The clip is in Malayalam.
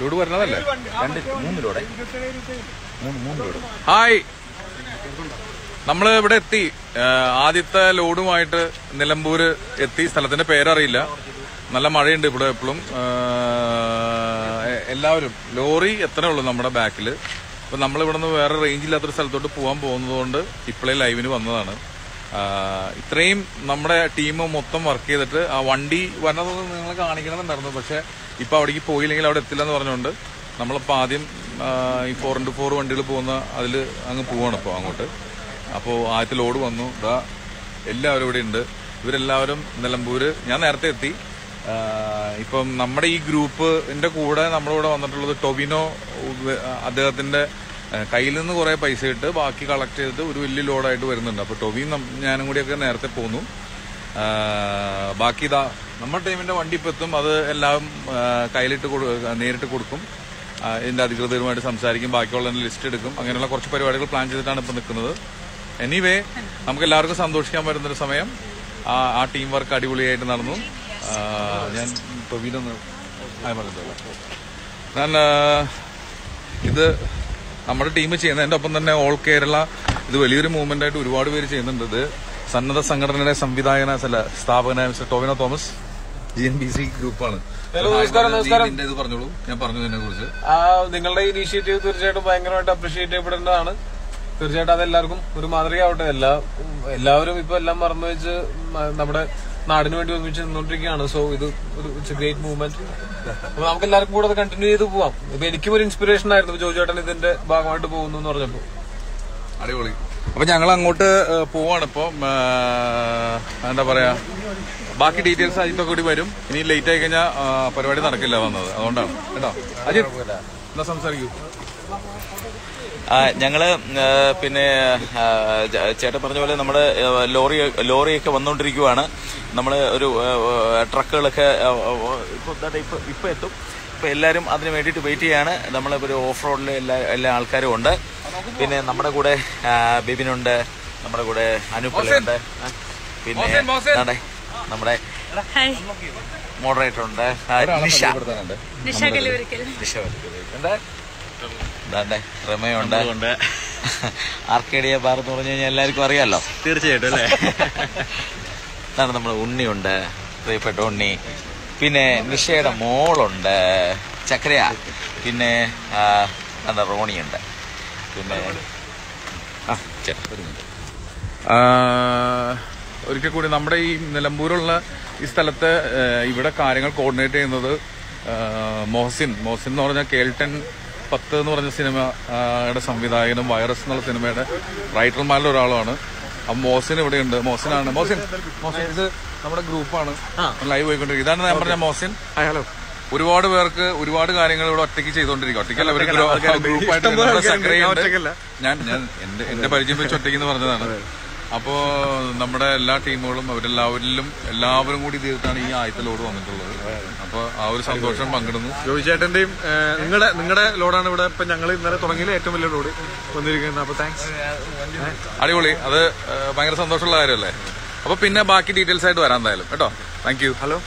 ലോഡ് വരുന്നതല്ലേ? രണ്ട് മൂന്ന് ലോഡ്. മൂന്ന് മൂന്ന് ലോഡ്. ഹായ്. നമ്മൾ ഇവിടെ എത്തി. ആദ്യത്തെ ലോഡുമായിട്ട് നിലമ്പൂര് എത്തി. സ്ഥലത്തിന്റെ പേരറിയില്ല. നല്ല മഴയുണ്ട് ഇവിടെ എപ്പോഴും. എല്ലാവരും. ലോറി എത്ര ഉള്ളൂ നമ്മുടെ ബാക്കിൽ അപ്പൊ നമ്മളിവിടെ നിന്ന് വേറെ റേഞ്ച് ഇല്ലാത്തൊരു സ്ഥലത്തോട്ട് പോകാൻ പോകുന്നതുകൊണ്ട് ഇപ്പോഴേ ലൈവിന് വന്നതാണ്. ഇത്രയും നമ്മുടെ ടീം മൊത്തം വർക്ക് ചെയ്തിട്ട് ആ വണ്ടി വരണത് നിങ്ങൾ കാണിക്കണമെന്നുണ്ടായിരുന്നു പക്ഷെ ഇപ്പൊ അവിടേക്ക് പോയില്ലെങ്കിൽ അവിടെ എത്തില്ല എന്ന് പറഞ്ഞുകൊണ്ട് നമ്മളിപ്പോ ആദ്യം ഈ ഫോർ ഇന്റു ഫോർ വണ്ടികൾ പോകുന്ന അതിൽ അങ്ങ് പോവാണ് ഇപ്പോൾ അങ്ങോട്ട്. അപ്പോൾ ആദ്യത്തെ ലോഡ് വന്നു. ഇതാ എല്ലാവരും ഇവിടെ ഉണ്ട്. ഇവരെല്ലാവരും നിലമ്പൂര്. ഞാൻ നേരത്തെ എത്തി. ഇപ്പം നമ്മുടെ ഈ ഗ്രൂപ്പിന്റെ കൂടെ നമ്മുടെ കൂടെ വന്നിട്ടുള്ളത് ടൊവിനോ അദ്ദേഹത്തിന്റെ കയ്യിൽ നിന്ന് കുറെ പൈസ ഇട്ട് ബാക്കി കളക്ട് ചെയ്തിട്ട് ഒരു വലിയ ലോഡായിട്ട് വരുന്നുണ്ട്. അപ്പൊ ടൊവിയും ഞാനും കൂടിയൊക്കെ നേരത്തെ പോന്നു. ബാക്കി ഇതാ നമ്മുടെ ടീമിന്റെ വണ്ടി ഇപ്പം എത്തും. അത് എല്ലാം കയ്യിലിട്ട് നേരിട്ട് കൊടുക്കും. ഇതിന്റെ അധികൃതരുമായിട്ട് സംസാരിക്കും. ബാക്കിയുള്ള ലിസ്റ്റ് എടുക്കും. അങ്ങനെയുള്ള കുറച്ച് പരിപാടികൾ പ്ലാൻ ചെയ്തിട്ടാണ് ഇപ്പൊ നിൽക്കുന്നത്. എനിവേ നമുക്ക് എല്ലാവർക്കും സന്തോഷിക്കാൻ പറ്റുന്ന ഒരു സമയം. ആ ടീം വർക്ക് അടിപൊളിയായിട്ട് നടന്നു. ഞാൻ ടൊവിനൊന്ന് ഞാൻ ഇത് നമ്മുടെ ടീം ചെയ്യുന്നത് എന്റെ ഒപ്പം തന്നെ ഓൾ കേരള ഇത് വലിയൊരു മൂവ്മെന്റ് ആയിട്ട് ഒരുപാട് പേര് ചെയ്യുന്നുണ്ട്. ഇത് സന്നദ്ധ സംഘടനയുടെ സംവിധായകന അല്ല സ്ഥാപകനായ mister Tovino Thomas. G N B C ഗ്രൂപ്പാണ്. ഹലോ, നമസ്കാരം, നമസ്കാരം. ഇതിന്റെ ഇത് പറഞ്ഞോളൂ. ഞാൻ പറഞ്ഞു ഇതിനെ കുറിച്ച് ആ നിങ്ങളുടെ ഇനീഷ്യേറ്റീവ് തീർച്ചയായിട്ടും ഭയങ്കരമായിട്ട് അപ്രീഷിയേറ്റ് ചെയ്യപ്പെടേണ്ടതാണ്. തീർച്ചയായിട്ടും അതെല്ലാവർക്കും ഒരു മാതൃകയാവട്ടെ. എല്ലാ എല്ലാവരും ഇപ്പൊ എല്ലാം മറന്നു വെച്ച് നമ്മുടെ നാടിന് വേണ്ടി ഒരുമിച്ച് നിന്നുകൊണ്ടിരിക്കുകയാണ് സോ ഇത് ഒരു ഇറ്റ്സ് എ ഗ്രേറ്റ് മൂവ്മെന്റ് അപ്പൊ നമുക്ക് എല്ലാവർക്കും കൂടെ അത് കണ്ടിന്യൂ ചെയ്ത് പോവാം. ഇപ്പൊ എനിക്കും ഒരു ഇൻസ്പിറേഷൻ ആയിരുന്നു ജോജു ചേട്ടൻ ഇതിന്റെ ഭാഗമായിട്ട് പോകുന്നു എന്ന് പറഞ്ഞപ്പോ. അടിപൊളി. അപ്പൊ ഞങ്ങൾ അങ്ങോട്ട് പോവാണ് ഇപ്പൊ. എന്താ പറയാ? ബാക്കി ഡീറ്റെയിൽസ് അജിത്തൊക്കെ കൂടി വരും. ഇനി ലേറ്റ് ആയി കഴിഞ്ഞാൽ പരിപാടി നടക്കില്ല വന്നത്. അതുകൊണ്ടാണ്. കേട്ടോ? അജിത് എന്താ സംസാരിക്കൂ? ഞങ്ങൾ പിന്നെ ചേട്ടൻ പറഞ്ഞ പോലെ നമ്മുടെ ലോറി ലോറിയൊക്കെ വന്നുകൊണ്ടിരിക്കുവാണ് നമ്മൾ ഒരു ട്രക്കുകളൊക്കെ ഇപ്പോൾ ഇപ്പൊ ഇപ്പൊ ഇപ്പൊ എത്തും. ഇപ്പൊ എല്ലാവരും അതിന് വേണ്ടിയിട്ട് വെയിറ്റ് ചെയ്യാണ്. നമ്മളിപ്പോൾ ഒരു ഓഫ് റോഡിലെ എല്ലാ എല്ലാ ആൾക്കാരും ഉണ്ട്. പിന്നെ നമ്മുടെ കൂടെ ബിബിനുണ്ട് നമ്മുടെ കൂടെ അനുപുലുണ്ട് പിന്നെ. നമ്മുടെ മോഡറേറ്റർ ഉണ്ട് നിഷ. നിഷ റമയുണ്ട് ആർക്കേഡിയ ബാർ എന്ന് പറഞ്ഞു കഴിഞ്ഞാൽ എല്ലാവർക്കും അറിയാലോ. തീർച്ചയായിട്ടും അല്ലേ? ഇതാണ് നമ്മുടെ ഉണ്ണിയുണ്ട് പ്രിയപ്പെട്ട ഉണ്ണി. പിന്നെ നിഷയുടെ മോളുണ്ട് ചക്രയ. പിന്നെ എന്താ റോണിയുണ്ട്. പിന്നെ ആ ചേട്ടാ ഒരു മിനിറ്റ്. ഒരിക്കൽ കൂടി നമ്മുടെ ഈ നിലമ്പൂരുള്ള ഈ സ്ഥലത്ത് ഇവിടെ കാര്യങ്ങൾ കോർഡിനേറ്റ് ചെയ്യുന്നത് മോഹസിൻ. മോഹസിൻ എന്ന് പറഞ്ഞാൽ കേൾട്ടൻ പത്ത് എന്ന് പറഞ്ഞ സിനിമയുടെ സംവിധായകനും വൈറസ് എന്നുള്ള സിനിമയുടെ റൈറ്റർമാരിൽ ഒരാളാണ് ആ മോസിൻ ഇവിടെയുണ്ട്. മോസിനാണ്. മോസിൻ മോസിൻ ഇത് നമ്മുടെ ഗ്രൂപ്പാണ്. ലൈവ് പോയിക്കൊണ്ടിരിക്കുന്നത് ഇതാണ് ഞാൻ പറഞ്ഞ മോസിൻ. ഹലോ. ഒരുപാട് പേർക്ക് ഒരുപാട് കാര്യങ്ങൾ ഇവിടെ ഒറ്റയ്ക്ക് ചെയ്തോണ്ടിരിക്കും ഒറ്റയ്ക്കല്ല ഒരു ഗ്രൂപ്പായിട്ട്. ഞാൻ ഞാൻ എന്റെ എന്റെ പരിചയം വെച്ച് ഒറ്റയ്ക്ക് എന്ന് പറഞ്ഞതാണ്. അപ്പോ നമ്മുടെ എല്ലാ ടീമുകളും അവരെല്ലാവരിലും എല്ലാവരും കൂടി തീർത്താണ് ഈ ആയത്തിലോട് വന്നിട്ടുള്ളത്. അപ്പൊ ഒരു സന്തോഷം പങ്കിടുന്നു. ജോയി ചേട്ടന്റെയും നിങ്ങളുടെ നിങ്ങളുടെ ലോഡാണ് ഇവിടെ ഇപ്പൊ ഞങ്ങൾ ഇന്നലെ തുടങ്ങിയ ഏറ്റവും വലിയ ലോഡ് വന്നിരിക്കുന്നത്. അപ്പൊ താങ്ക്സ് അടിപൊളി. അത് ഭയങ്കര സന്തോഷമുള്ള കാര്യമല്ലേ? അപ്പൊ പിന്നെ ബാക്കി ഡീറ്റെയിൽസ് ആയിട്ട് വരാം എന്തായാലും. കേട്ടോ? Thank you hello